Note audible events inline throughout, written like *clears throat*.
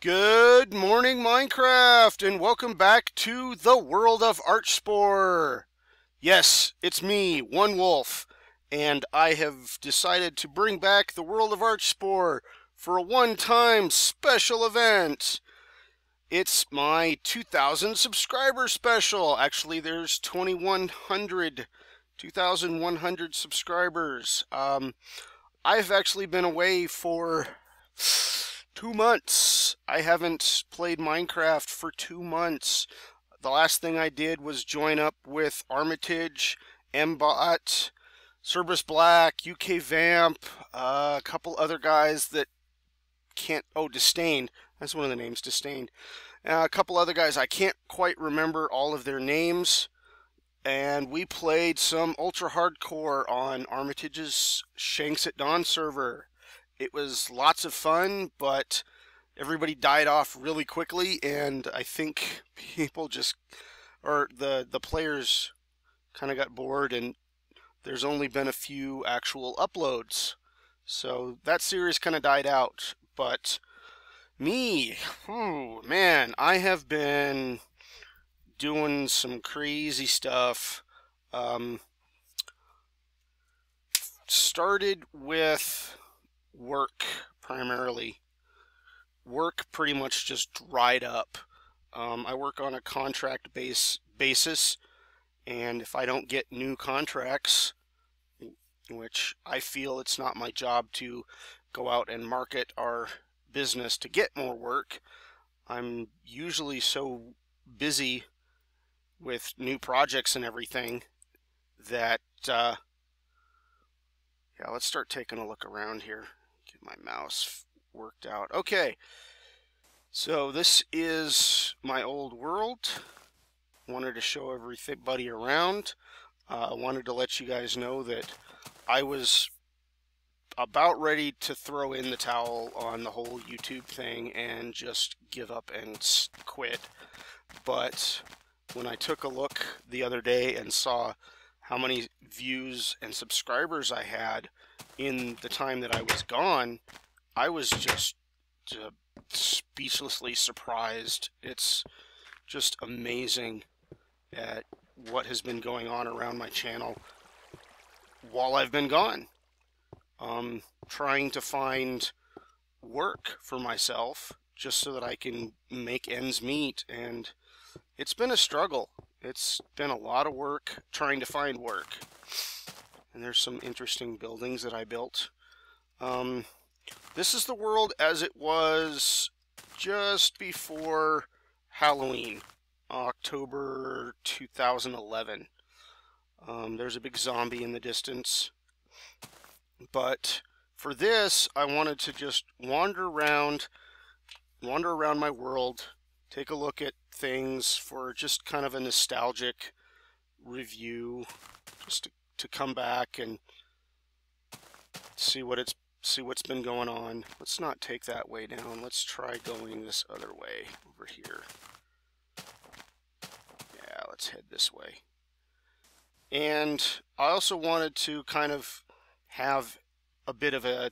Good morning, Minecraft, and welcome back to the world of Archespore. Yes, it's me, OneWolfe, and I have decided to bring back the world of Archespore for a one-time special event. It's my 2,000 subscriber special. Actually, there's 2,100, 2,100 subscribers. Um, I've actually been away for two months. I haven't played Minecraft for two months. The last thing I did was join up with Armitage, Mbot, Cerberus Black, UK Vamp, uh, a couple other guys that can't. Oh, Disdained. That's one of the names, Disdained. Uh, a couple other guys I can't quite remember all of their names. And we played some ultra hardcore on Armitage's Shanks at Dawn server. It was lots of fun, but everybody died off really quickly, and I think *laughs* people just, or the the players, kind of got bored, and there's only been a few actual uploads, so that series kind of died out. But me, oh man, I have been doing some crazy stuff. Um, started with work primarily. Work pretty much just dried up. Um, I work on a contract base basis, and if I don't get new contracts, which I feel it's not my job to go out and market our business to get more work, I'm usually so busy with new projects and everything that uh, yeah let's start taking a look around here my mouse worked out. Okay, so this is my old world. Wanted to show everybody around. I uh, wanted to let you guys know that I was about ready to throw in the towel on the whole YouTube thing and just give up and quit. But when I took a look the other day and saw how many views and subscribers I had in the time that I was gone, I was just uh, speechlessly surprised. It's just amazing at what has been going on around my channel while I've been gone. Um, trying to find work for myself just so that I can make ends meet and it's been a struggle. It's been a lot of work trying to find work. And there's some interesting buildings that I built. Um, this is the world as it was just before Halloween, October 2011. Um, there's a big zombie in the distance. But for this, I wanted to just wander around, wander around my world, take a look at things for just kind of a nostalgic review, just to to come back and see what it's see what's been going on. Let's not take that way down. Let's try going this other way over here. Yeah, let's head this way. And I also wanted to kind of have a bit of a,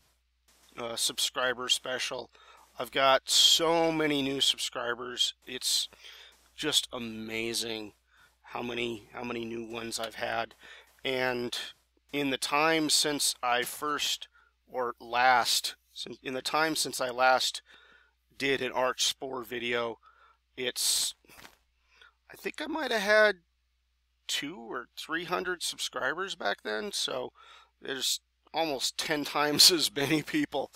a subscriber special. I've got so many new subscribers. It's just amazing how many how many new ones I've had. And in the time since I first, or last, in the time since I last did an Archespore video, it's, I think I might have had two or 300 subscribers back then. So there's almost *laughs* 10 times as many people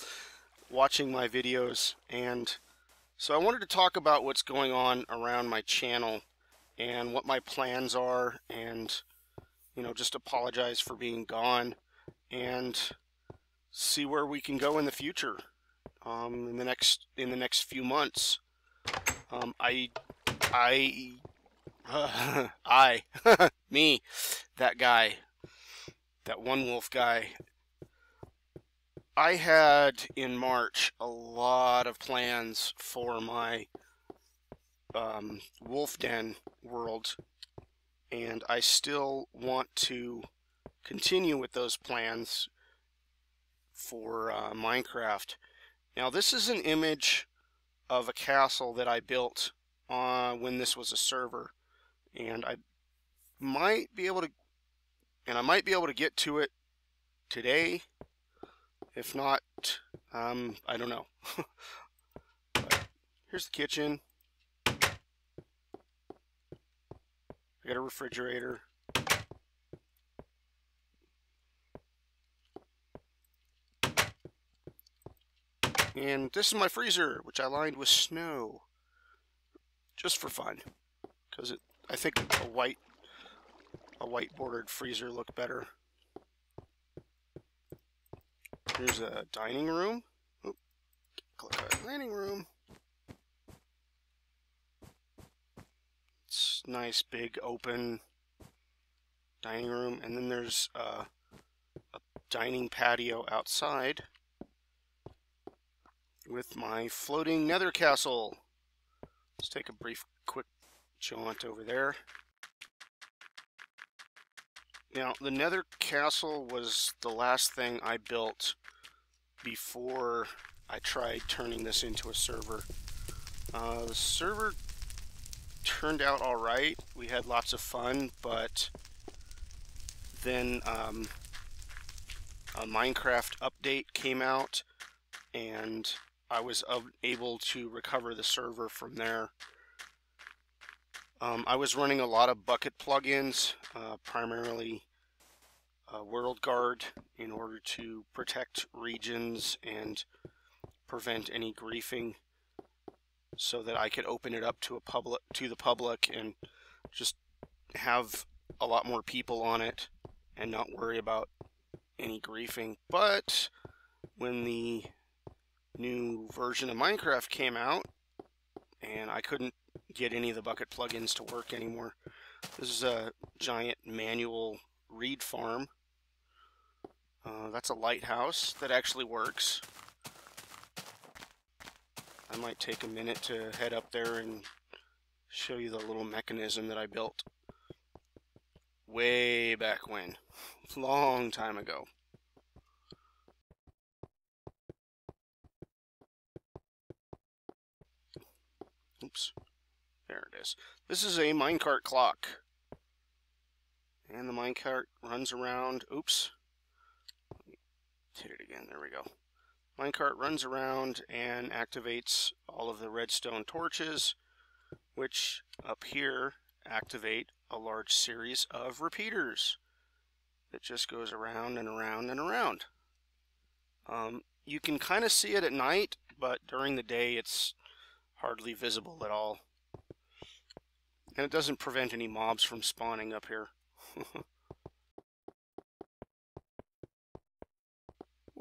watching my videos. And so I wanted to talk about what's going on around my channel and what my plans are and you know, just apologize for being gone and see where we can go in the future um, in the next in the next few months. Um, I I uh, *laughs* I *laughs* me that guy that one wolf guy I had in March a lot of plans for my um, wolf den world and I still want to continue with those plans for uh, Minecraft. Now this is an image of a castle that I built uh, when this was a server. And I might be able to, and I might be able to get to it today. If not, um, I don't know. *laughs* here's the kitchen. Got a refrigerator. And this is my freezer, which I lined with snow. Just for fun. Because I think a white a white bordered freezer look better. Here's a dining room. Oop, click dining room. Nice, big, open dining room. And then there's uh, a dining patio outside with my floating nether castle. Let's take a brief, quick jaunt over there. Now, the nether castle was the last thing I built before I tried turning this into a server. Uh, the server turned out alright. We had lots of fun, but then um, a Minecraft update came out and I was able to recover the server from there. Um, I was running a lot of Bukkit plugins, uh, primarily uh, World Guard, in order to protect regions and prevent any griefing, so that I could open it up to a public to the public and just have a lot more people on it and not worry about any griefing. But when the new version of Minecraft came out, and I couldn't get any of the Bukkit plugins to work anymore. This is a giant manual reed farm. Uh, that's a lighthouse that actually works. I might take a minute to head up there and show you the little mechanism that I built way back when, *laughs* long time ago. Oops. There it is. This is a minecart clock. And the minecart runs around. Oops. Hit it again. There we go. Minecart runs around and activates all of the redstone torches, which up here activate a large series of repeaters that just goes around and around and around. Um, you can kind of see it at night, but during the day it's hardly visible at all. And it doesn't prevent any mobs from spawning up here. *laughs*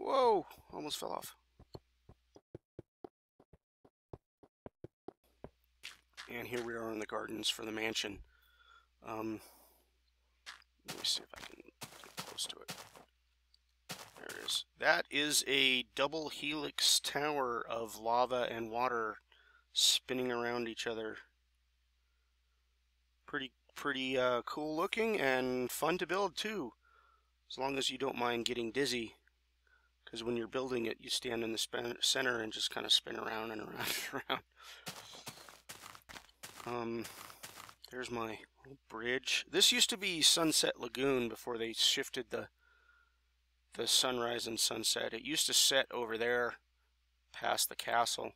Whoa! Almost fell off. And here we are in the gardens for the mansion. Um, let me see if I can get close to it. There it is. That is a double helix tower of lava and water spinning around each other. Pretty, pretty uh, cool looking and fun to build too, as long as you don't mind getting dizzy. Because when you're building it, you stand in the center and just kind of spin around and around and around. Um, there's my bridge. This used to be Sunset Lagoon before they shifted the the sunrise and sunset. It used to set over there past the castle.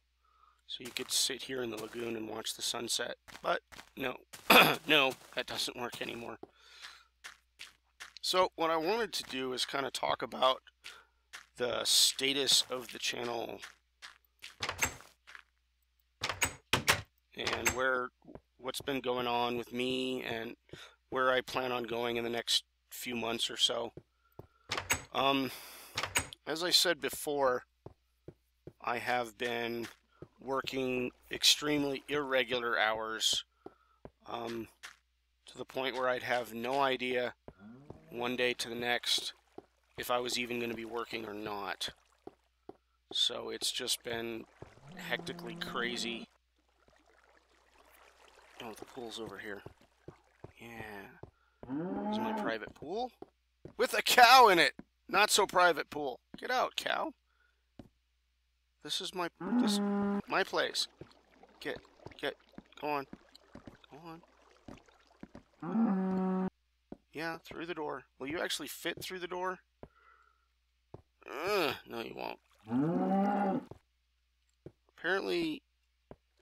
So you could sit here in the lagoon and watch the sunset. But no, *clears throat* no, that doesn't work anymore. So what I wanted to do is kind of talk about the status of the channel and where what's been going on with me and where I plan on going in the next few months or so. Um, as I said before, I have been working extremely irregular hours um, to the point where I'd have no idea one day to the next if I was even going to be working or not. So it's just been hectically crazy. Oh, the pool's over here. Yeah. Is my private pool. With a cow in it! Not so private pool. Get out, cow. This is my this my place. Get, get, go on. Go on. Yeah, through the door. Will you actually fit through the door? Ugh, no, you won't. Apparently,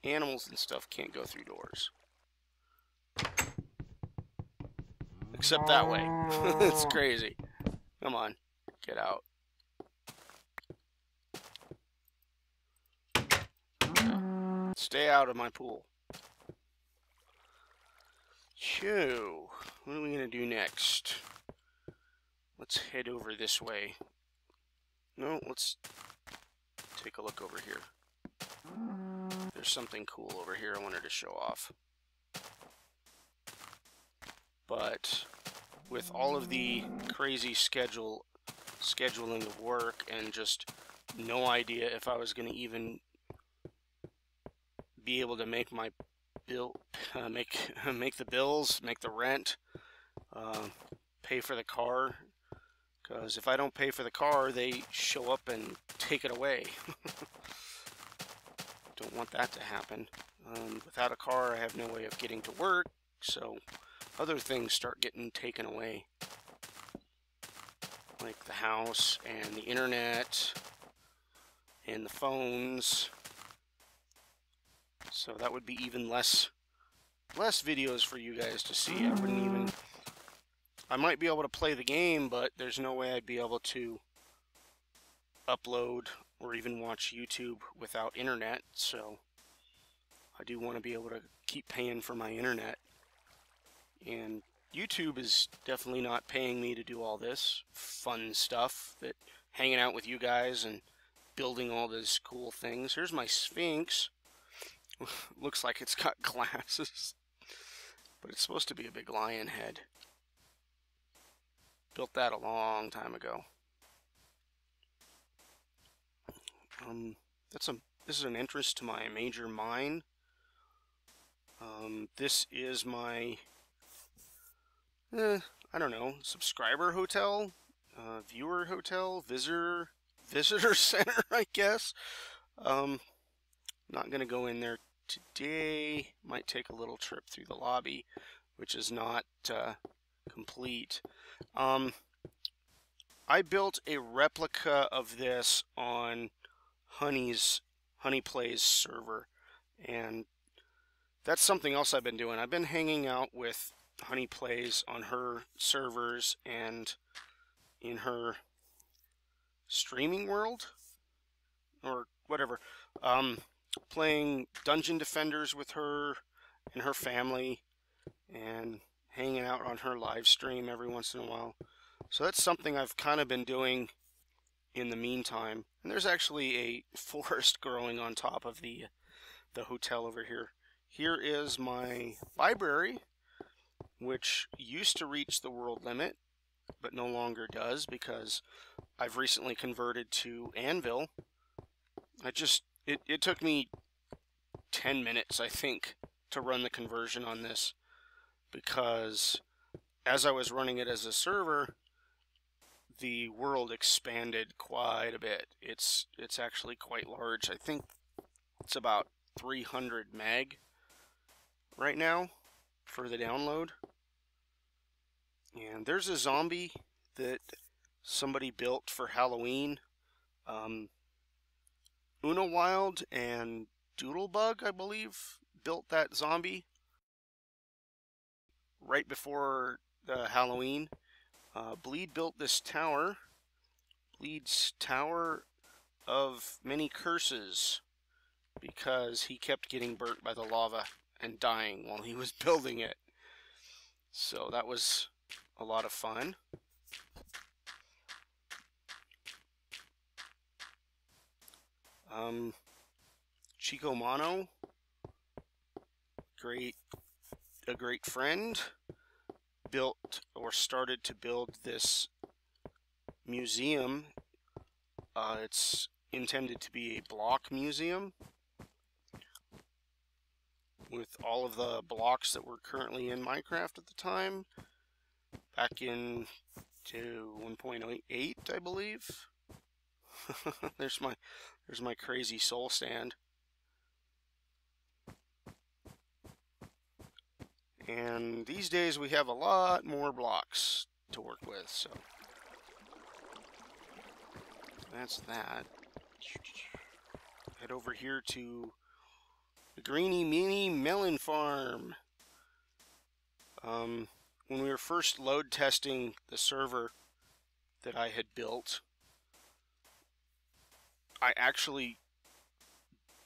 animals and stuff can't go through doors. Except that way. *laughs* it's crazy. Come on, get out. Stay out of my pool. Phew. What are we going to do next? Let's head over this way. No, let's take a look over here. There's something cool over here I wanted to show off. But with all of the crazy schedule scheduling of work and just no idea if I was going to even be able to make my bill, uh, *laughs* make *laughs* make the bills, make the rent, uh, pay for the car. Because if I don't pay for the car, they show up and take it away. *laughs* don't want that to happen. Um, without a car, I have no way of getting to work, so other things start getting taken away. Like the house and the internet and the phones so that would be even less less videos for you guys to see. I wouldn't even I might be able to play the game, but there's no way I'd be able to upload or even watch YouTube without internet. So I do want to be able to keep paying for my internet. And YouTube is definitely not paying me to do all this fun stuff that hanging out with you guys and building all these cool things. Here's my Sphinx. *laughs* Looks like it's got *laughs* glasses. But it's supposed to be a big lion head. Built that a long time ago. Um, that's a this is an entrance to my major mine. Um, this is my, eh, I don't know, subscriber hotel, uh, viewer hotel, visitor *laughs* visitor center, I guess. Um, not gonna go in there today. Might take a little trip through the lobby, which is not uh, complete. Um, I built a replica of this on Honey's Honey Plays server, and that's something else I've been doing. I've been hanging out with Honey Plays on her servers and in her streaming world or whatever. Um, playing Dungeon Defenders with her and her family and hanging out on her live stream every once in a while. So that's something I've kind of been doing in the meantime. And there's actually a *laughs* forest growing on top of the the hotel over here. Here is my library, which used to reach the world limit, but no longer does because I've recently converted to Anvil. I just it, it took me 10 minutes, I think, to run the conversion on this because as I was running it as a server, the world expanded quite a bit. It's it's actually quite large. I think it's about 300 meg right now for the download. And there's a zombie that somebody built for Halloween. Um, Una Wild and Doodlebug, I believe, built that zombie right before Halloween. Uh, Bleed built this tower. Bleed's Tower of Many Curses because he kept getting burnt by the lava and dying while he was *laughs* building it. So that was a lot of fun. Um, Chico Mono, great, a great friend, built or started to build this museum. Uh, it's intended to be a block museum with all of the blocks that were currently in Minecraft at the time, back in to 1.8, I believe. *laughs* there's my there's my crazy soul stand. And these days we have a lot more blocks to work with, so that's that. Head over here to the Greeny Meeny Melon Farm. Um, when we were first load testing the server that I had built, I actually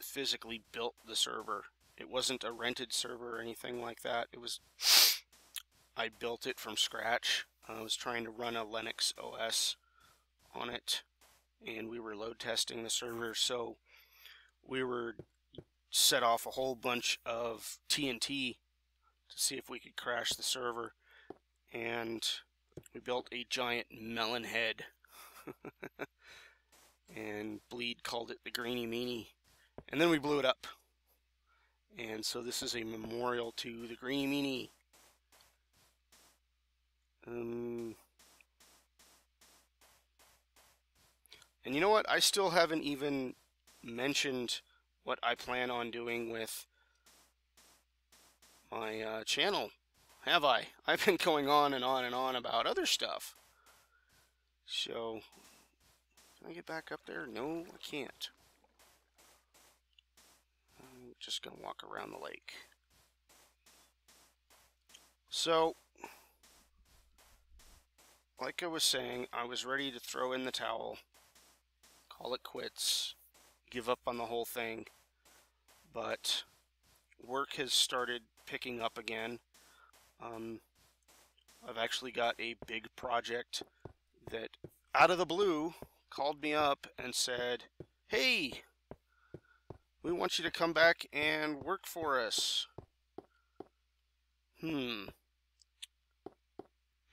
physically built the server. It wasn't a rented server or anything like that. It was *sniffs* I built it from scratch. I was trying to run a Linux OS on it and we were load testing the server so we were set off a whole bunch of TNT to see if we could crash the server and we built a giant melon head *laughs* and Bleed called it the Greeny Meanie and then we blew it up and so this is a memorial to the Greeny Meanie um, and you know what? I still haven't even mentioned what I plan on doing with my uh, channel, have I? *laughs* I've been going on and on and on about other stuff. So, can I get back up there? No, I can't. Just going to walk around the lake. So, like I was saying, I was ready to throw in the towel, call it quits, give up on the whole thing, but work has started picking up again. Um, I've actually got a big project that, out of the blue, called me up and said, Hey, we want you to come back and work for us. Hmm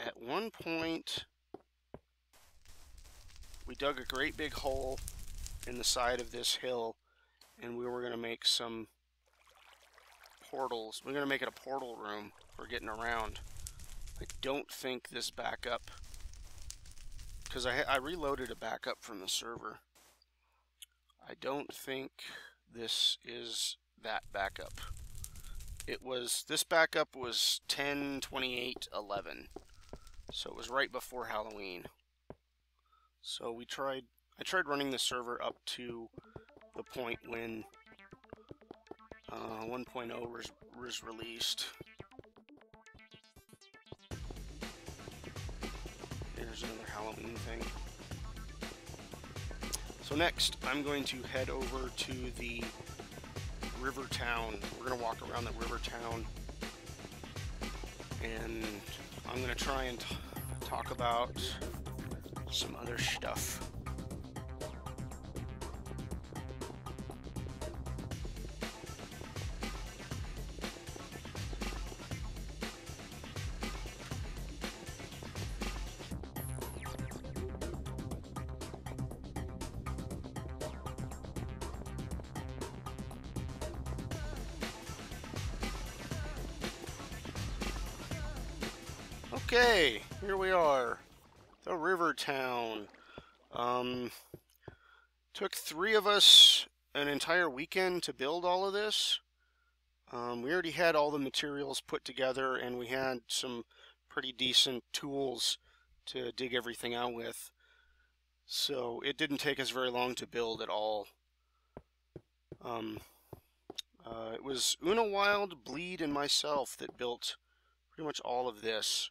at one point, we dug a great big hole in the side of this hill, and we were going to make some portals. We're going to make it a portal room for getting around. I don't think this backup, because I, I reloaded a backup from the server. I don't think this is that backup. It was, this backup was 10, 28, 11. So it was right before Halloween. So we tried, I tried running the server up to the point when uh, 1.0 was, was released. There's another Halloween thing. So next, I'm going to head over to the river town. We're going to walk around the river town and I'm going to try and talk about some other stuff. Us an entire weekend to build all of this. Um, we already had all the materials put together and we had some pretty decent tools to dig everything out with. So it didn't take us very long to build at all. Um, uh, it was Una Wild, Bleed, and myself that built pretty much all of this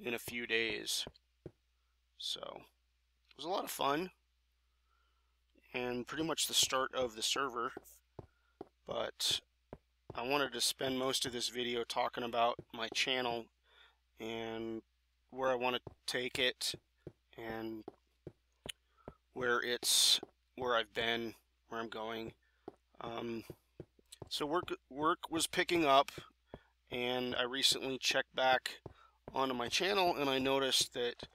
in a few days. So it was a lot of fun and pretty much the start of the server. But I wanted to spend most of this video talking about my channel and where I want to take it and where it's where I've been, where I'm going. Um, so work work was picking up, and I recently checked back onto my channel and I noticed that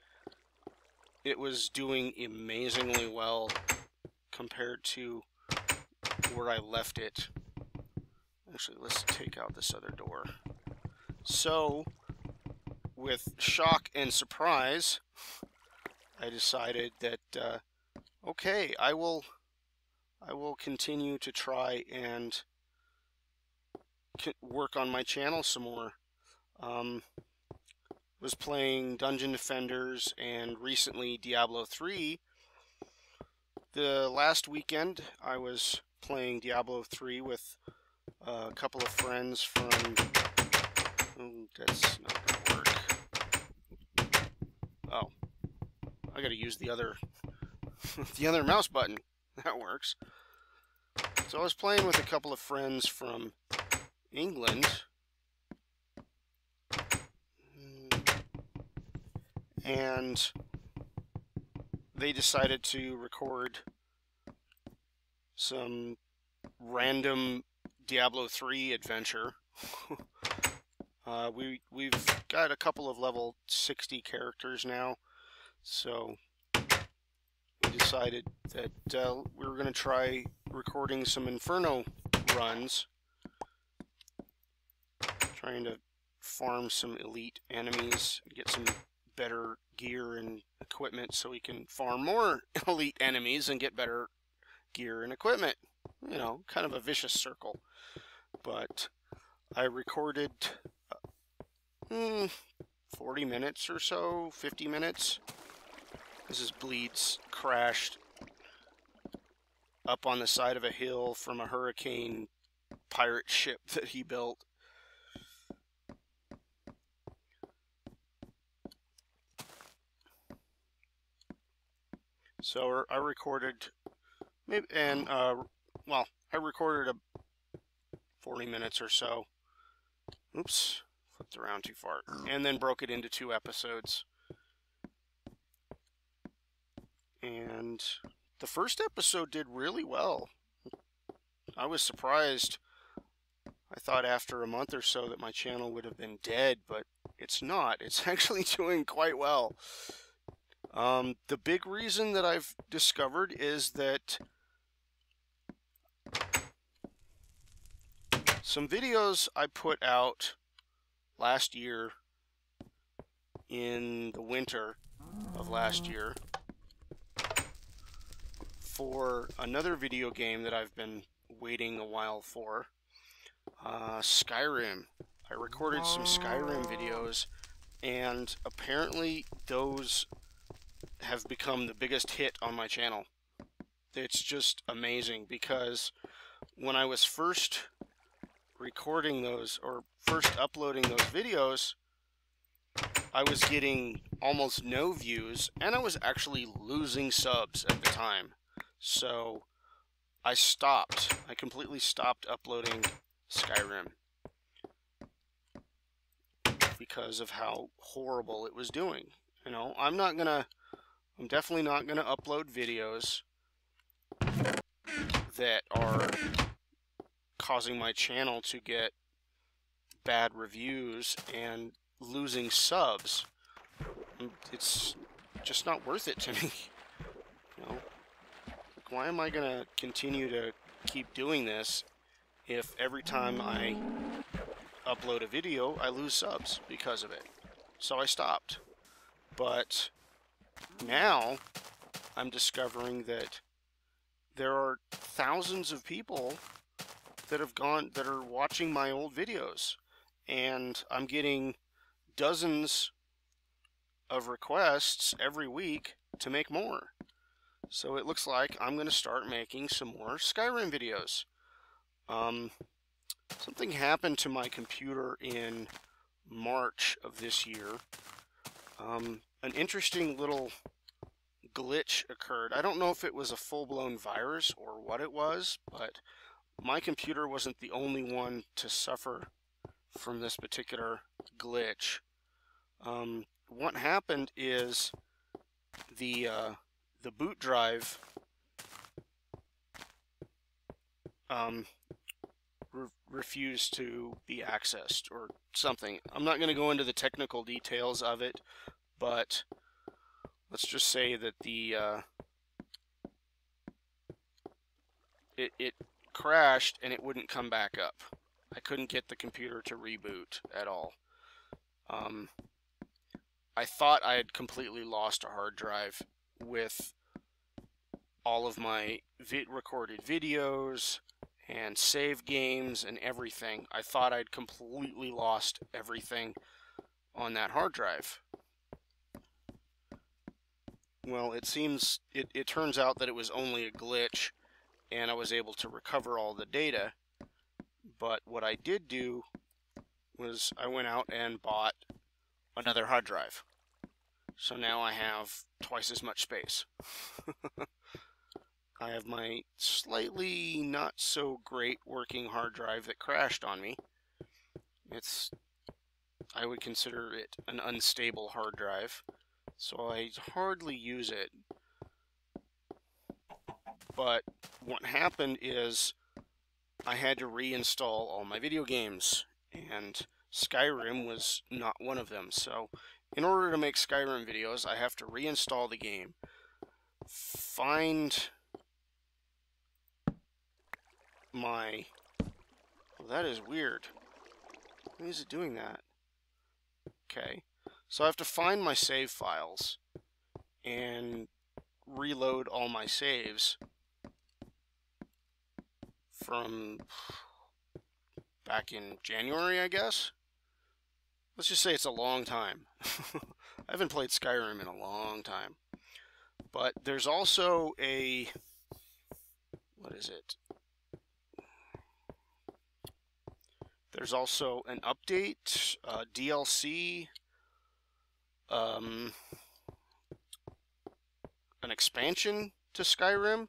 it was doing amazingly well compared to where I left it. Actually, let's take out this other door. So, with shock and surprise, I decided that, uh, okay, I will, I will continue to try and work on my channel some more. Um, was playing Dungeon Defenders and recently Diablo 3. The last weekend I was playing Diablo 3 with a couple of friends from. Oh, that's not gonna work. Oh, I gotta use the other, *laughs* the other mouse button. *laughs* That works. So I was playing with a couple of friends from England. Hmm. And they decided to record some random Diablo 3 adventure. *laughs* uh, we we've got a couple of level 60 characters now, so we decided that uh, we were going to try recording some Inferno runs, trying to farm some elite enemies, get some better gear and equipment so we can farm more *laughs* elite enemies and get better gear and equipment. You know, kind of a vicious circle. But I recorded uh, hmm, 40 minutes or so, 50 minutes. This is Bleeds crashed up on the side of a hill from a hurricane pirate ship *laughs* that he built. So I recorded, maybe, and uh, well, I recorded a 40 minutes or so. Oops, flipped around too far, and then broke it into two episodes. And the first episode did really well. I was surprised. I thought after a month or so that my channel would have been dead, but it's not. It's *laughs* actually doing quite well. Um, the big reason that I've discovered is that some videos I put out last year in the winter of last year for another video game that I've been waiting a while for uh, Skyrim. I recorded some Skyrim videos and apparently those have become the biggest hit on my channel. It's just amazing because when I was first recording those or first uploading those videos, I was getting almost no views and I was actually losing subs at the time. So I stopped. I completely stopped uploading Skyrim because of how horrible it was doing. You know, I'm not going to I'm definitely not going to upload videos that are causing my channel to get bad reviews and losing subs. Mm, it's just not worth it to *laughs* me. You know, why am I going to continue to keep doing this if every time I upload a video, I lose subs because of it? So I stopped. But now I'm discovering that there are thousands of people that have gone that are watching my old videos and I'm getting dozens of requests every week to make more. So it looks like I'm going to start making some more Skyrim videos. Um, something happened to my computer in March of this year. Um, an interesting little glitch occurred. I don't know if it was a full-blown virus or what it was, but my computer wasn't the only one to suffer from this particular glitch. Um, what happened is the uh, the boot drive um, re refused to be accessed or something. I'm not going to go into the technical details of it, but let's just say that the uh, it, it crashed and it wouldn't come back up. I couldn't get the computer to reboot at all. Um, I thought I had completely lost a hard drive with all of my vid recorded videos and save games and everything. I thought I'd completely lost everything on that hard drive. Well, it seems, it, it turns out that it was only a glitch and I was able to recover all the data. But what I did do was I went out and bought another hard drive. So now I have twice as much space. *laughs* I have my slightly not so great working hard drive that crashed on me. It's, I would consider it an unstable hard drive, so I hardly use it. But what happened is I had to reinstall all my video games, and Skyrim was not one of them. So in order to make Skyrim videos, I have to reinstall the game, find my... Well, that is weird. Why is it doing that? Okay. So I have to find my save files and reload all my saves from back in January, I guess. Let's just say it's a long time. *laughs* I haven't played Skyrim in a long time. But there's also a what is it? There's also an update, uh, DLC, um, an expansion to Skyrim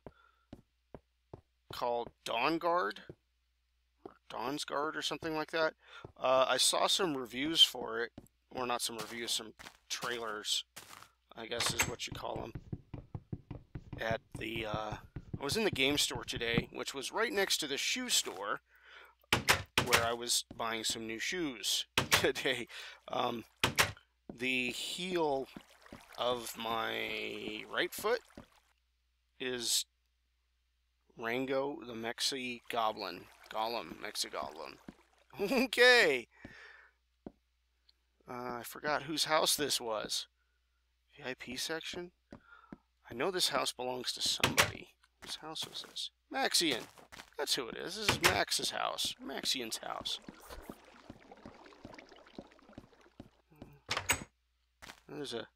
called Dawnguard, or Dawnsguard, or something like that. Uh, I saw some reviews for it, or not some reviews, some trailers, I guess is what you call them. At the, uh, I was in the game store today, which was right next to the shoe store, where I was buying some new shoes *laughs* today. Um, the heel of my right foot is Rango the Mexi Goblin. Gollum, Mexi Goblin. *laughs* Okay. Uh, I forgot whose house this was. VIP section? I know this house belongs to somebody. Whose house was this? Maxian. That's who it is. This is Max's house. Maxian's house. There's a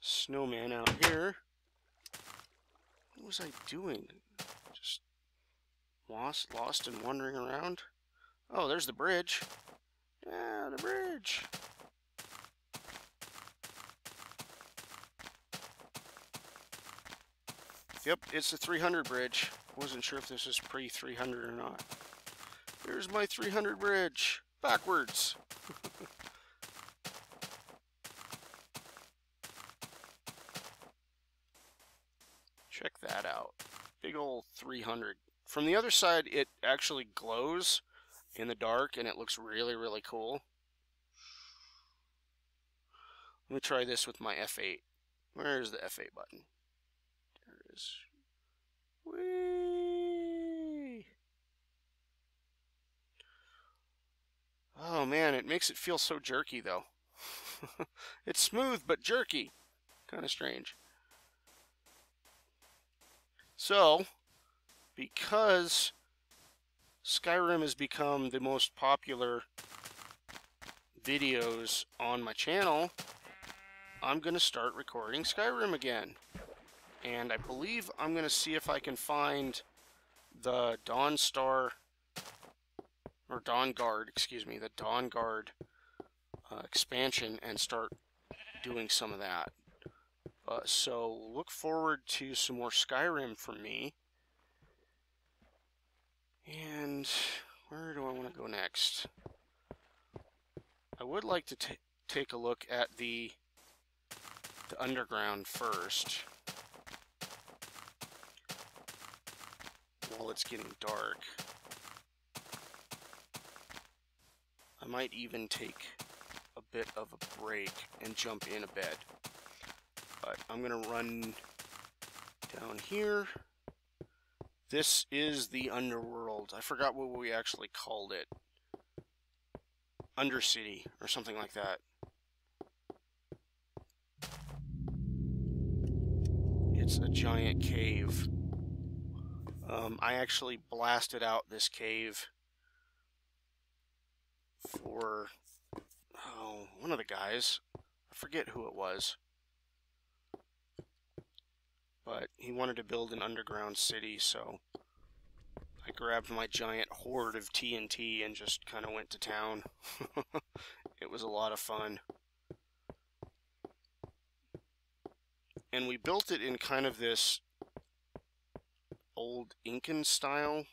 snowman out here. What was I doing? Just lost, lost and wandering around? Oh, there's the bridge. Yeah, the bridge. Yep, it's the 300 bridge. Wasn't sure if this is pre-300 or not. Here's my 300 bridge. Backwards. *laughs* Check that out. Big old 300. From the other side, it actually glows in the dark, and it looks really, really cool. Let me try this with my F8. Where's the F8 button? There it is. Whee! Oh man, it makes it feel so jerky though. *laughs* it's smooth but jerky. Kind of strange. So, because Skyrim has become the most popular videos on my channel, I'm going to start recording Skyrim again. And I believe I'm going to see if I can find the Dawnstar, or Dawnguard, excuse me, the Dawnguard uh, expansion and start doing some of that. Uh, so look forward to some more Skyrim from me. And where do I want to go next? I would like to take a look at the the underground first. While it's getting dark. I might even take a bit of a break and jump in a bed. But I'm going to run down here. This is the underworld. I forgot what we actually called it. Undercity or something like that. It's a giant cave. Um, I actually blasted out this cave for oh one of the guys. I forget who it was. But he wanted to build an underground city, so I grabbed my giant hoard of TNT and just kind of went to town. *laughs* it was a lot of fun. And we built it in kind of this old Incan style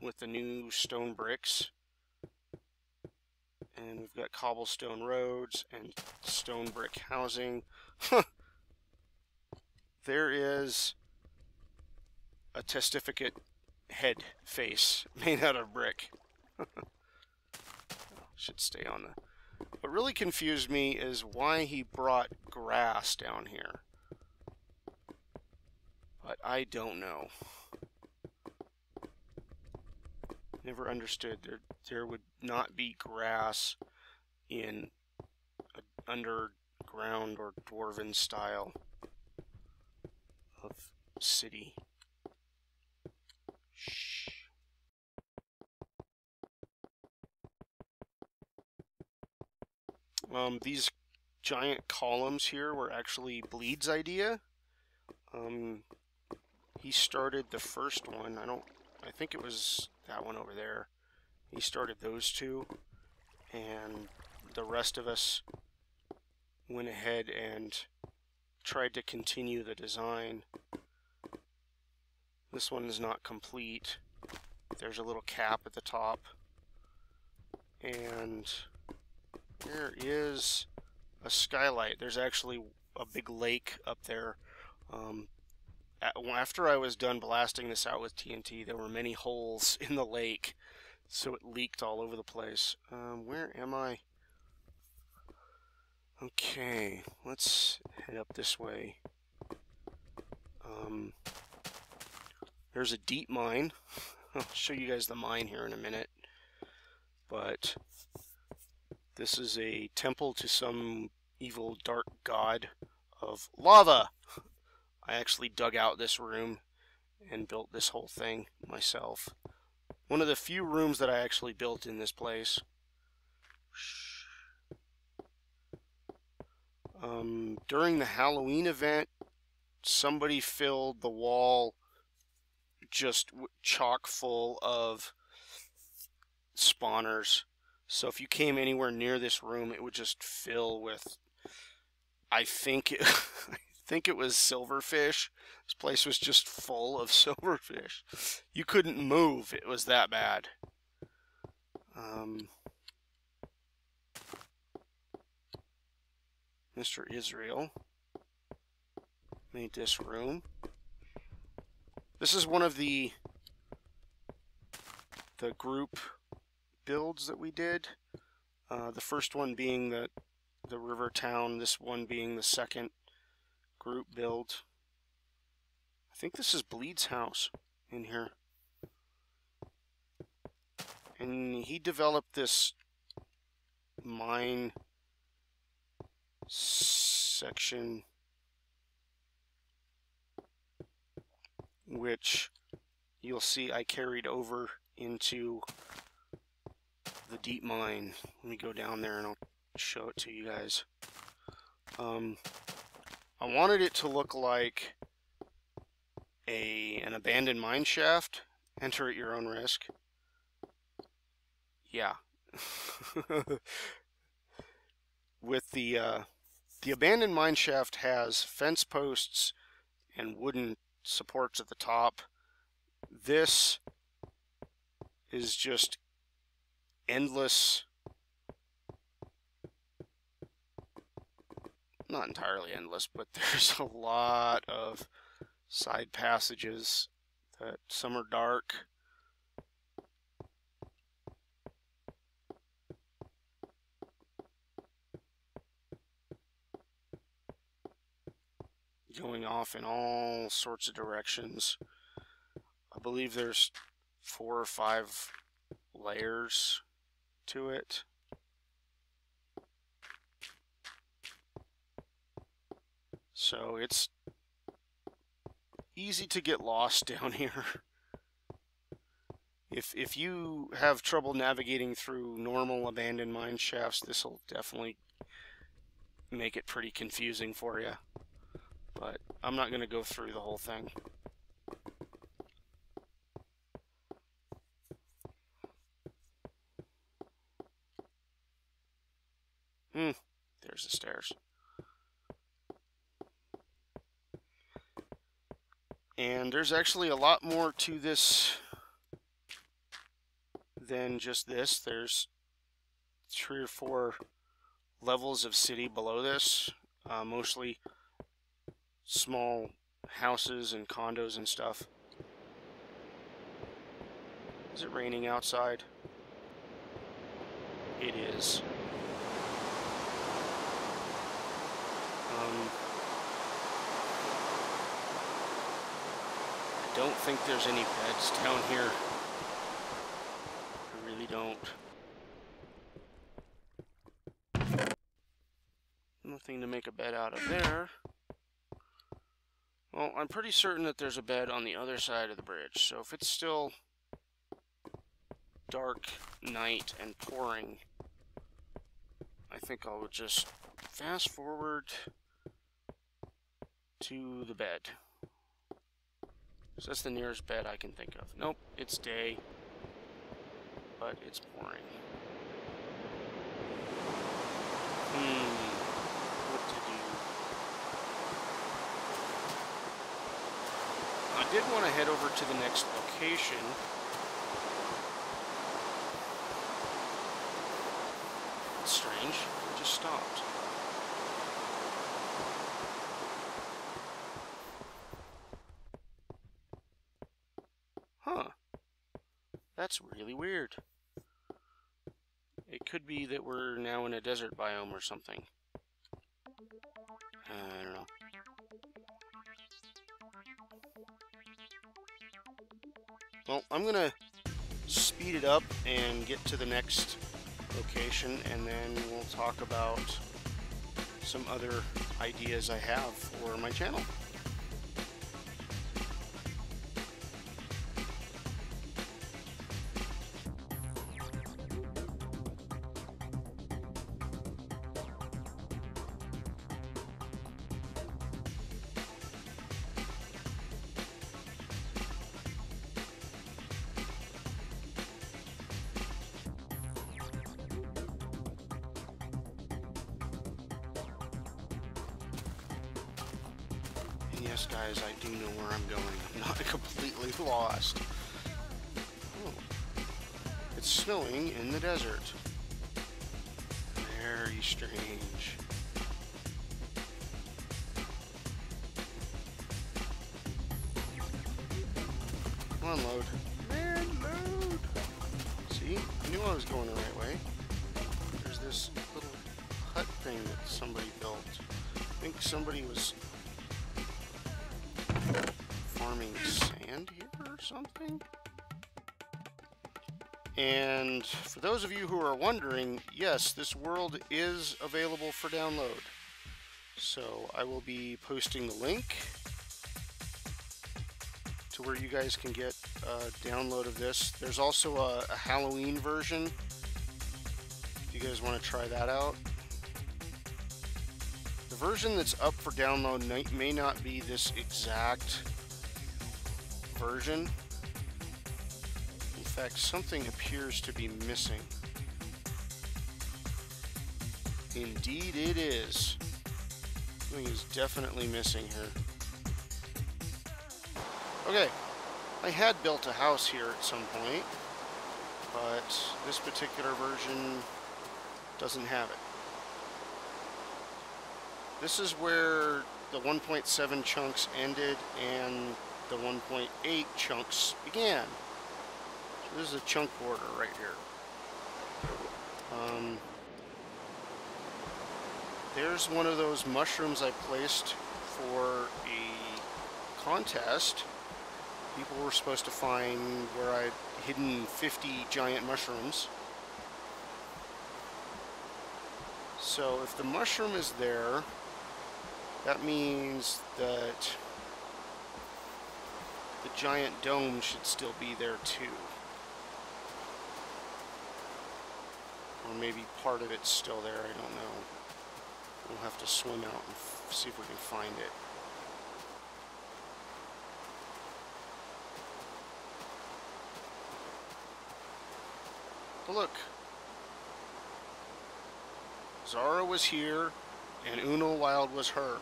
with the new stone bricks. And we've got cobblestone roads and stone brick housing. *laughs* there is a testificate head face *laughs* made out of brick. *laughs* Should stay on the... What really confused me is why he brought grass down here. But I don't know. Never understood there there would not be grass in underground or dwarven style of city. Shh. Um, these giant columns here were actually Bleed's idea. Um, he started the first one. I don't. I think it was that one over there. He started those two, and the rest of us went ahead and tried to continue the design. This one is not complete. There's a little cap at the top. And there is a skylight. There's actually a big lake up there. Um, after I was done blasting this out with TNT, there were many holes *laughs* in the lake, so it leaked all over the place. Um, where am I? Okay, let's head up this way. Um, there's a deep mine. *laughs* I'll show you guys the mine here in a minute. But this is a temple to some evil dark god of lava. *laughs* I actually dug out this room and built this whole thing myself. One of the few rooms that I actually built in this place. Um, during the Halloween event, somebody filled the wall just chock full of spawners. So if you came anywhere near this room, it would just fill with. I think it, *laughs* I think it was silverfish. This place was just full of *laughs* silverfish. You couldn't move. It was that bad. Um, Mr. Israel made this room. This is one of the the group builds that we did. Uh, the first one being the the river town, this one being the second group build. I think this is Bleed's house in here. And he developed this mine section which you'll see I carried over into the deep mine. Let me go down there and I'll show it to you guys. Um, I wanted it to look like a an abandoned mine shaft. Enter at your own risk. Yeah. *laughs* With the uh, the abandoned mine shaft has fence posts and wooden supports at the top. This is just endless not entirely endless, but *laughs* there's a lot of side passages that some are dark. Going off in all sorts of directions. I believe there's four or five layers to it. So it's easy to get lost *laughs* down here. if if you have trouble navigating through normal abandoned mine shafts, this will definitely make it pretty confusing for you. But I'm not going to go through the whole thing. Hmm, there's the stairs. And there's actually a lot more to this than just this. There's three or four levels of city below this, uh, mostly small houses and condos and stuff. Is it raining outside? It is. Um, I don't think there's any beds down here. I really don't. Nothing to make a bed out of there. Well, I'm pretty certain that there's a bed on the other side of the bridge, so if it's still dark night and pouring, I think I will just fast forward to the bed. So that's the nearest bed I can think of. Nope, it's day, but it's pouring. Hmm, what to do? I did want to head over to the next location. It's strange, it just stopped. Huh. That's really weird. It could be that we're now in a desert biome or something. Well, I'm going to speed it up and get to the next location, and then we'll talk about some other ideas I have for my channel. Yes, guys, I do know where I'm going. I'm *laughs* not completely lost. Oh. It's snowing in the desert. Very strange. Come on, load. Man, load! See? I knew I was going the right way. There's this little hut thing that somebody built. I think somebody was something? And for those of you who are wondering, yes, this world is available for download. So I will be posting the link to where you guys can get a download of this. There's also a, a Halloween version. If you guys want to try that out. The version that's up for download may not be this exact version. In fact, something appears to be missing. Indeed it is. Something is definitely missing here. Okay, I had built a house here at some point, but this particular version doesn't have it. This is where the 1.7 chunks ended and the 1.8 chunks began. So this is a chunk border right here. Um, there's one of those mushrooms I placed for a contest. People were supposed to find where I'd hidden 50 giant mushrooms. So if the mushroom is there, that means that the giant dome should still be there too. Or maybe part of it's still there, I don't know. We'll have to swim out and see if we can find it. But look, Zara was here, and Uno Wild was her.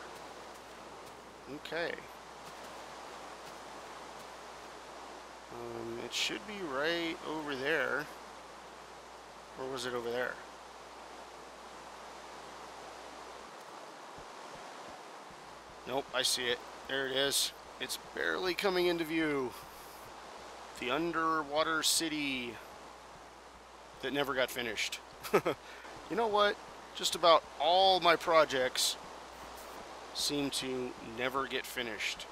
Okay. Um, it should be right over there. Or was it over there? Nope, I see it. There it is. It's barely coming into view. The underwater city that never got finished. *laughs* you know what? Just about all my projects seem to never get finished.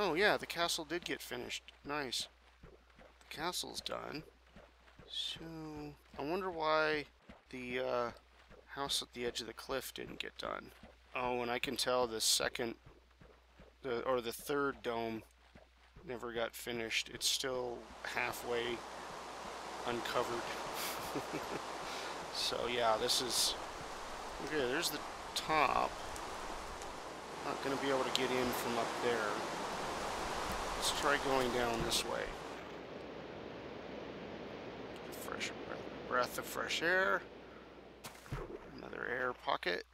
Oh yeah, the castle did get finished. Nice. The castle's done. So, I wonder why the uh, house at the edge of the cliff didn't get done. Oh, and I can tell the second, the or the third dome never got finished. It's still halfway uncovered. *laughs* so yeah, this is... Okay, there's the top. Not going to be able to get in from up there. Let's try going down this way. Fresh breath, breath of fresh air. Another air pocket.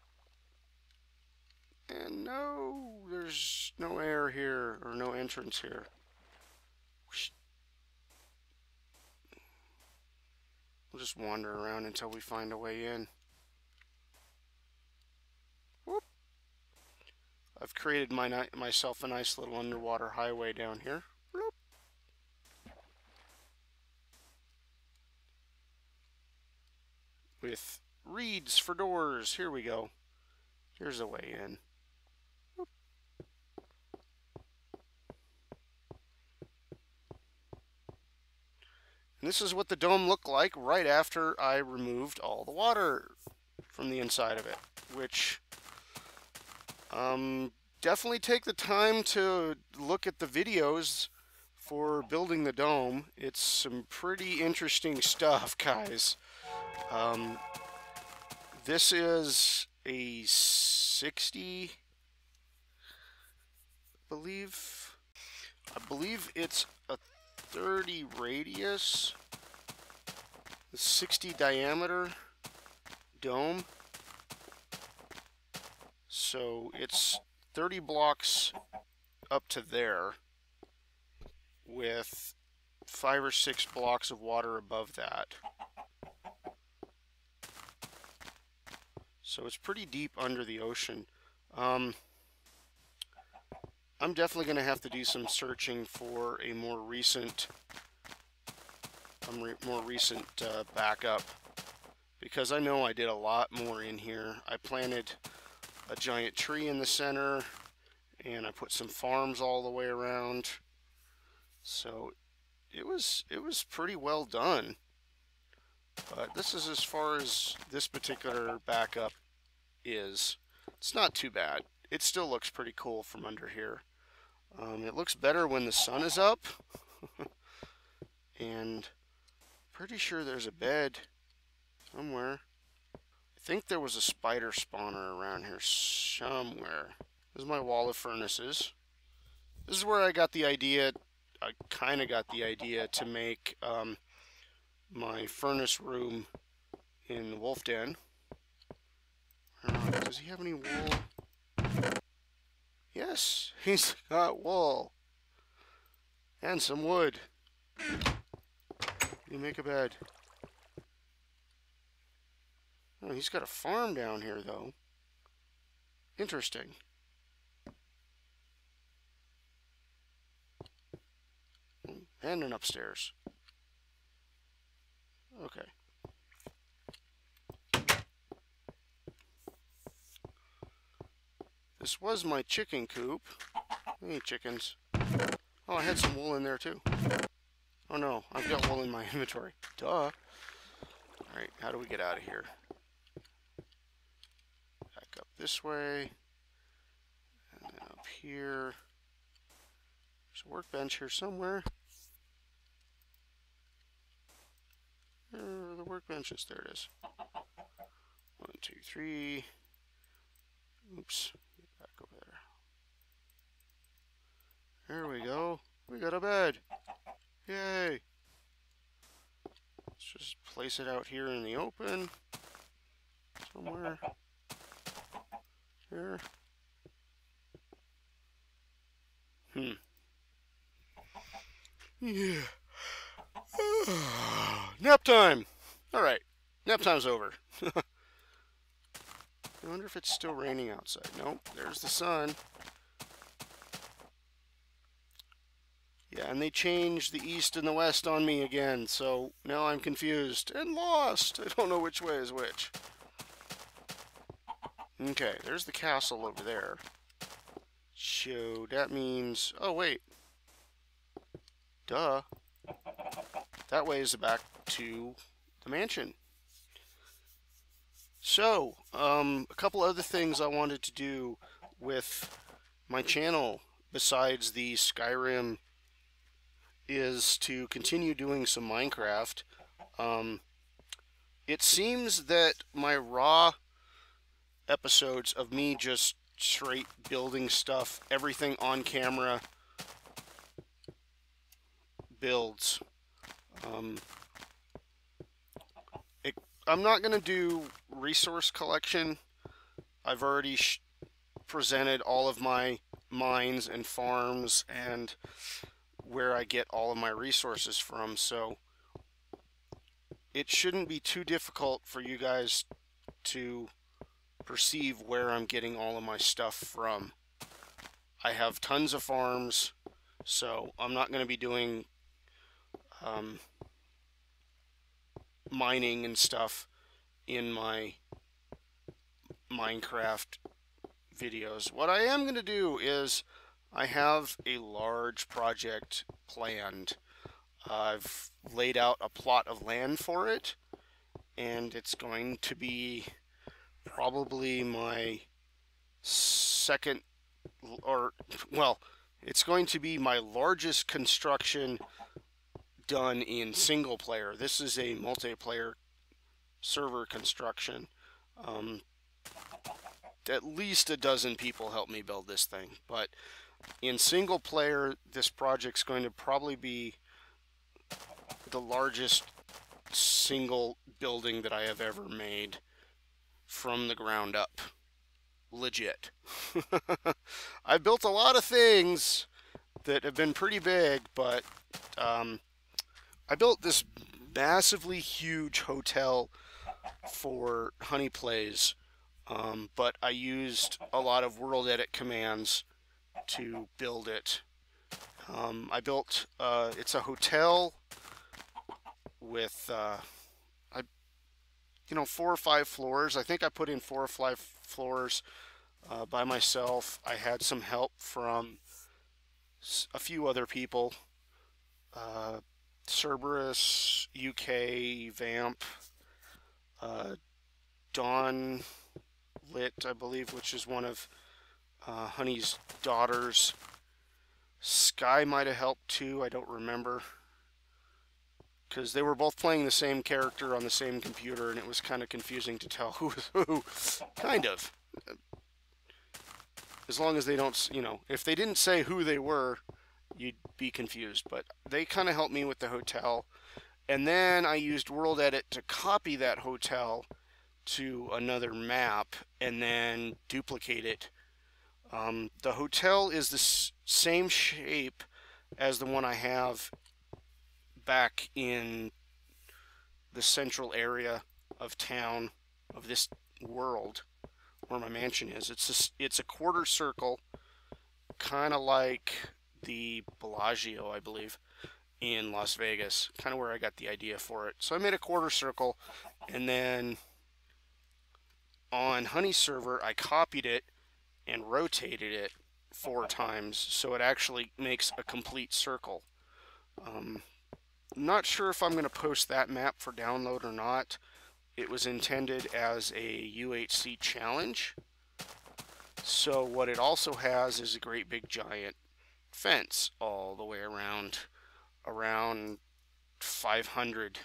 And no, there's no air here, or no entrance here. We'll just wander around until we find a way in. I've created my myself a nice little underwater highway down here. With reeds for doors. Here we go. Here's a way in. And this is what the dome looked like right after I removed all the water from the inside of it, which um, definitely take the time to look at the videos for building the dome. It's some pretty interesting stuff, *laughs* guys. Um, this is a 60, I believe. I believe it's a 30 radius, 60 diameter dome. So it's 30 blocks up to there with five or six blocks of water above that. So it's pretty deep under the ocean. Um, I'm definitely going to have to do some searching for a more recent, a more recent uh, backup because I know I did a lot more in here. I planted a giant tree in the center and I put some farms all the way around. So it was it was pretty well done. But this is as far as this particular backup is. It's not too bad. It still looks pretty cool from under here. Um, it looks better when the sun is up. *laughs* and pretty sure there's a bed somewhere. Think there was a spider spawner around here somewhere. This is my wall of furnaces. This is where I got the idea, I kind of got the idea to make um, my furnace room in Wolf Den. does he have any wool? Yes, *laughs* he's got wool. And some wood. You make a bed. Oh, he's got a farm down here, though. Interesting. And an upstairs. Okay. This was my chicken coop. Hey, chickens. Oh, I had some wool in there, too. Oh, no. I've got wool in my *laughs* inventory. Duh. Alright, how do we get out of here? This way. And then up here. There's a workbench here somewhere. Uh, the workbenches, there it is. One, two, three. Oops, get back over there. There we go. We got a bed. Yay. Let's just place it out here in the open. Somewhere. Here. Hmm. Yeah. *sighs* Nap time! Alright. Nap time's over. *laughs* I wonder if it's still raining outside. Nope, there's the sun. Yeah, and they changed the east and the west on me again, so now I'm confused and lost. I don't know which way is which. Okay, there's the castle over there. So that means... Oh, wait. Duh. That way is back to the mansion. So, um, a couple other things I wanted to do with my channel besides the Skyrim is to continue doing some Minecraft. Um, it seems that my raw episodes of me just straight building stuff, everything on camera builds. Um, it, I'm not going to do resource collection. I've already presented all of my mines and farms and where I get all of my resources from, so it shouldn't be too difficult for you guys to perceive where I'm getting all of my stuff from. I have tons of farms, so I'm not going to be doing um, mining and stuff in my Minecraft videos. What I am going to do is I have a large project planned. I've laid out a plot of land for it, and it's going to be probably my second, or, well, it's going to be my largest construction done in single player. This is a multiplayer server construction. Um, at least a dozen people helped me build this thing, but in single player, this project's going to probably be the largest single building that I have ever made from the ground up. Legit. *laughs* I've built a lot of things that have been pretty big, but um, I built this massively huge hotel for Honey Plays, um, but I used a lot of world edit commands to build it. Um, I built, uh, it's a hotel with, uh, you know, four or five floors. I think I put in four or five floors uh, by myself. I had some help from a few other people. Uh, Cerberus, UK, Vamp, uh, Dawn Lit, I believe, which is one of uh, Honey's daughters. Sky might have helped too, I don't remember. Because they were both playing the same character on the same computer, and it was kind of confusing to tell *laughs* who was who. kind of. As long as they don't, you know, if they didn't say who they were, you'd be confused. But they kind of helped me with the hotel. And then I used World Edit to copy that hotel to another map and then duplicate it um, the hotel is the same shape as the one I have back in the central area of town of this world where my mansion is. It's a, it's a quarter circle, kind of like the Bellagio, I believe, in Las Vegas. Kind of where I got the idea for it. So I made a quarter circle, and then on Honey Server, I copied it and rotated it four times so it actually makes a complete circle. Um, not sure if I'm going to post that map for download or not. It was intended as a UHC challenge. So what it also has is a great big giant fence all the way around, around 500.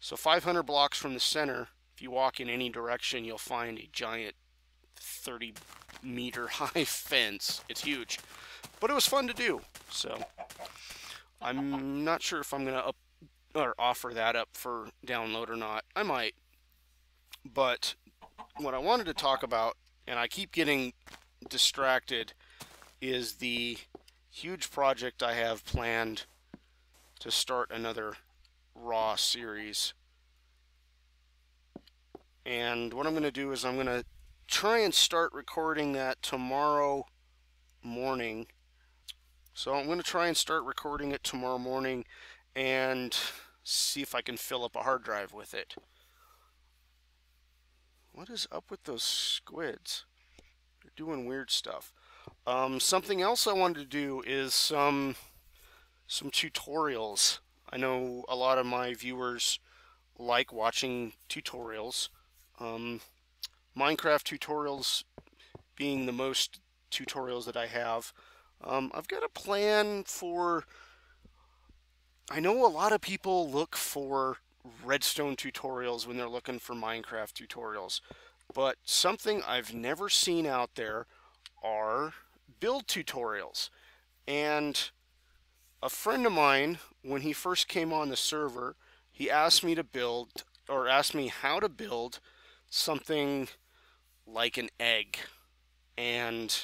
So 500 blocks from the center, if you walk in any direction, you'll find a giant 30 meter *laughs* high fence. It's huge, but it was fun to do. So I'm not sure if I'm going to up or offer that up for download or not. I might. But what I wanted to talk about, and I keep getting distracted, is the huge project I have planned to start another Raw series. And what I'm going to do is I'm going to try and start recording that tomorrow morning. So I'm going to try and start recording it tomorrow morning and see if I can fill up a hard drive with it. What is up with those squids? They're doing weird stuff. Um, something else I wanted to do is some some tutorials. I know a lot of my viewers like watching tutorials. Um, Minecraft tutorials being the most tutorials that I have. Um, I've got a plan for. I know a lot of people look for redstone tutorials when they're looking for Minecraft tutorials, but something I've never seen out there are build tutorials. And a friend of mine, when he first came on the server, he asked me to build, or asked me how to build something like an egg. And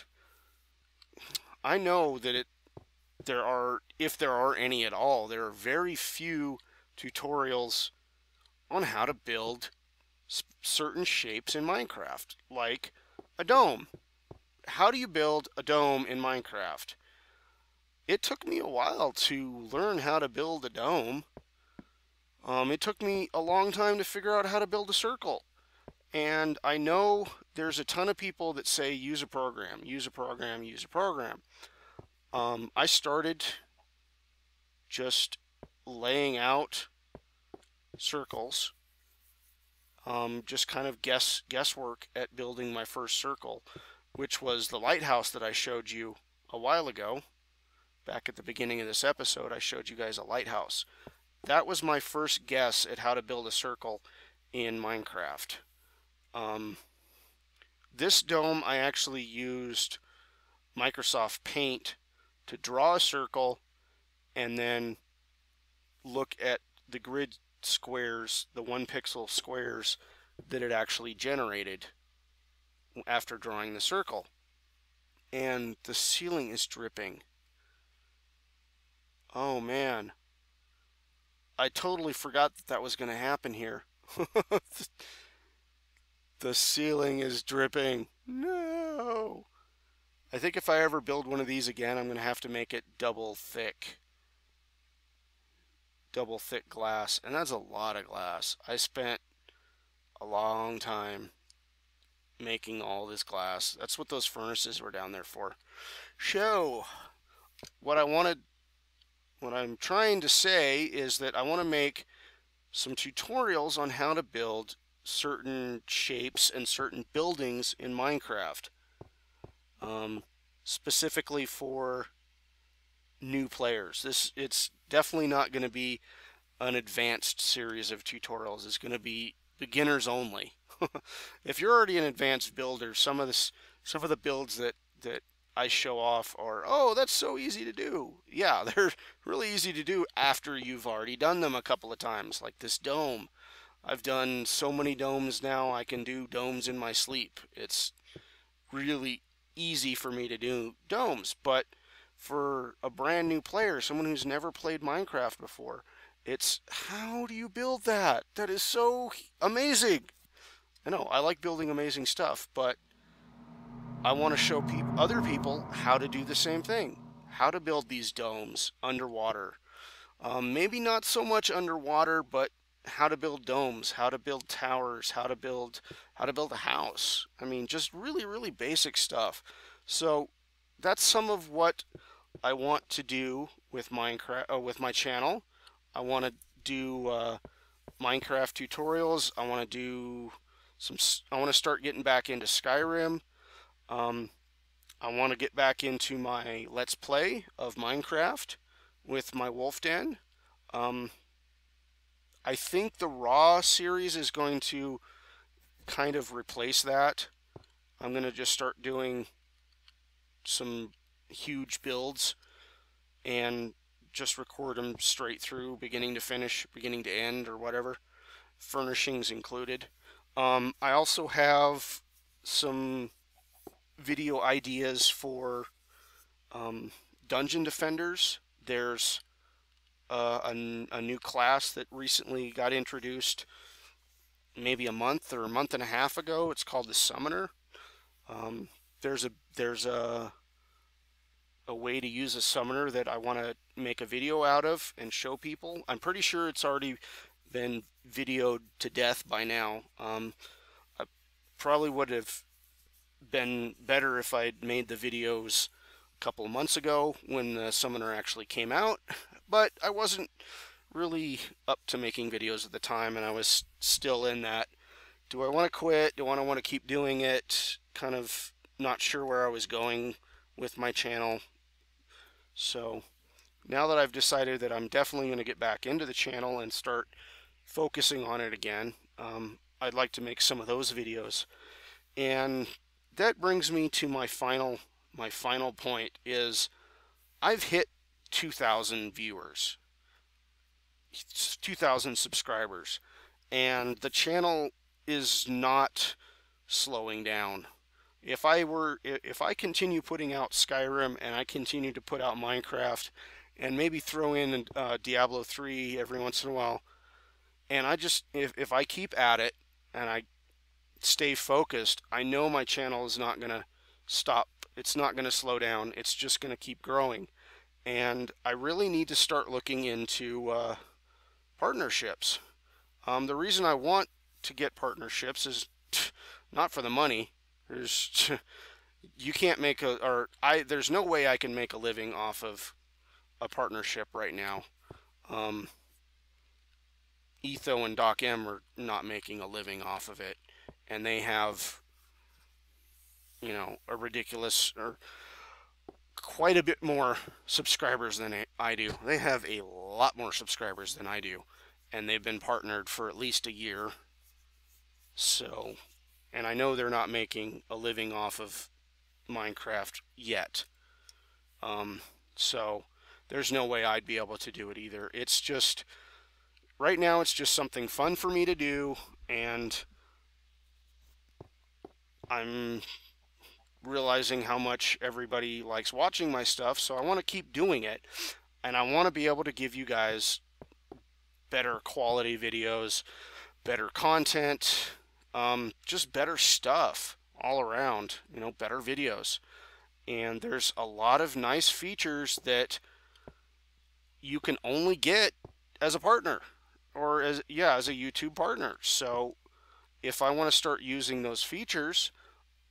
I know that it, there are, if there are any at all, there are very few tutorials on how to build certain shapes in Minecraft, like a dome. How do you build a dome in Minecraft? It took me a while to learn how to build a dome. Um, it took me a long time to figure out how to build a circle. And I know there's a ton of people that say use a program, use a program, use a program. Um, I started just laying out circles, um, just kind of guess guesswork at building my first circle, which was the lighthouse that I showed you a while ago. Back at the beginning of this episode, I showed you guys a lighthouse. That was my first guess at how to build a circle in Minecraft. Um, this dome, I actually used Microsoft Paint to draw a circle and then look at the grid squares, the one pixel squares that it actually generated after drawing the circle. And the ceiling is dripping. Oh man. I totally forgot that that was going to happen here. *laughs* the ceiling is dripping. No. I think if I ever build one of these again, I'm going to have to make it double thick. Double thick glass. And that's a lot of glass. I spent a long time making all this glass. That's what those furnaces were down there for. So, what I wanted what I'm trying to say is that I want to make some tutorials on how to build certain shapes and certain buildings in Minecraft. Um, specifically for new players. This It's definitely not going to be an advanced series of tutorials. It's going to be beginners only. *laughs* if you're already an advanced builder, some of this, some of the builds that that I show off are, oh, that's so easy to do. Yeah, *laughs* they're really easy to do after you've already done them a couple of times, like this dome. I've done so many domes now, I can do domes in my sleep. It's really easy for me to do domes, but for a brand new player, someone who's never played Minecraft before, it's how do you build that? That is so amazing. I know, I like building amazing stuff, but I want to show pe other people how to do the same thing. How to build these domes underwater. Um, maybe not so much underwater, but how to build domes, how to build towers, how to build how to build a house. I mean, just really, really basic stuff. So that's some of what I want to do with Minecraft, uh, with my channel. I want to do uh, Minecraft tutorials. I want to do some. I want to start getting back into Skyrim. Um, I want to get back into my Let's Play of Minecraft with my Wolf Den. Um, I think the Raw series is going to kind of replace that. I'm going to just start doing some huge builds and just record them straight through, beginning to finish, beginning to end, or whatever, furnishings included. Um, I also have some video ideas for um, dungeon defenders. There's uh, a, a new class that recently got introduced maybe a month or a month and a half ago. It's called the Summoner. Um, there's a there's a a way to use a summoner that I want to make a video out of and show people. I'm pretty sure it's already been videoed to death by now. Um, I probably would have been better if I'd made the videos a couple months ago when the summoner actually came out, but I wasn't really up to making videos at the time and I was still in that do I want to quit? Do I want to keep doing it? Kind of not sure where I was going with my channel. So now that I've decided that I'm definitely going to get back into the channel and start focusing on it again, um, I'd like to make some of those videos. And that brings me to my final my final point is I've hit 2,000 viewers, 2,000 subscribers, and the channel is not slowing down. If I were if I continue putting out Skyrim and I continue to put out Minecraft and maybe throw in uh, Diablo 3 every once in a while and I just if, if I keep at it and I stay focused I know my channel is not gonna stop it's not gonna slow down it's just gonna keep growing and I really need to start looking into uh, partnerships um, the reason I want to get partnerships is *laughs* not for the money there's *laughs* you can't make a or I there's no way I can make a living off of a partnership right now. Um, Etho and Doc M are not making a living off of it, and they have you know a ridiculous or quite a bit more subscribers than I do. They have a lot more subscribers than I do, and they've been partnered for at least a year. So and I know they're not making a living off of Minecraft yet. Um, so there's no way I'd be able to do it either. It's just, right now it's just something fun for me to do, and I'm realizing how much everybody likes watching my stuff, so I want to keep doing it. And I want to be able to give you guys better quality videos, better content, um, just better stuff all around, you know, better videos. And there's a lot of nice features that you can only get as a partner or as yeah, as a YouTube partner. So if I want to start using those features,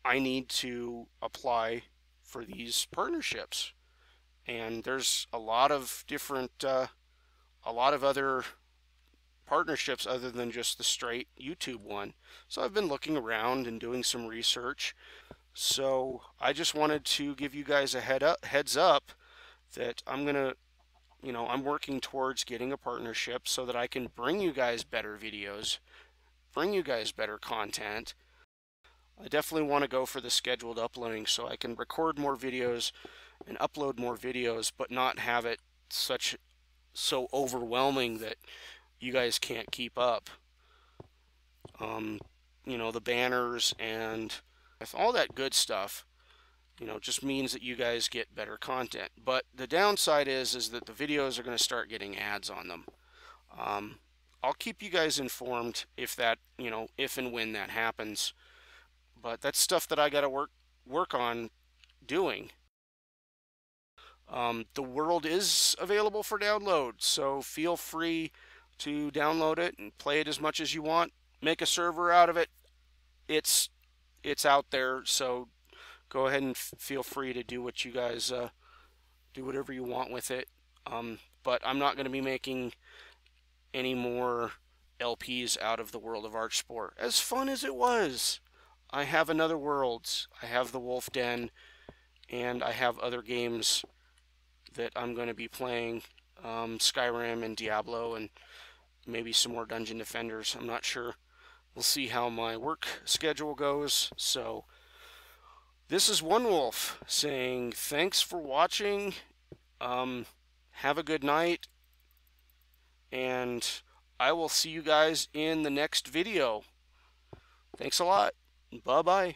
I need to apply for these partnerships. And there's a lot of different uh, a lot of other partnerships other than just the straight YouTube one. So I've been looking around and doing some research. So I just wanted to give you guys a head up, heads up that I'm going to, you know, I'm working towards getting a partnership so that I can bring you guys better videos, bring you guys better content. I definitely want to go for the scheduled uploading so I can record more videos and upload more videos, but not have it such so overwhelming that you guys can't keep up. Um, you know, the banners and all that good stuff, you know, just means that you guys get better content. But the downside is, is that the videos are going to start getting ads on them. Um, I'll keep you guys informed if that, you know, if and when that happens. But that's stuff that I got to work work on doing. Um, the world is available for download, so feel free to download it and play it as much as you want. Make a server out of it. It's it's out there, so go ahead and feel free to do what you guys uh, do whatever you want with it. Um, but I'm not going to be making any more LPs out of the World of Archespore. As fun as it was, I have another Worlds. I have the Wolf Den, and I have other games that I'm going to be playing, um, Skyrim and Diablo and maybe some more Dungeon Defenders. I'm not sure. We'll see how my work schedule goes. So, this is OneWolfe saying thanks for watching. Um, have a good night. And I will see you guys in the next video. Thanks a lot. Bye bye.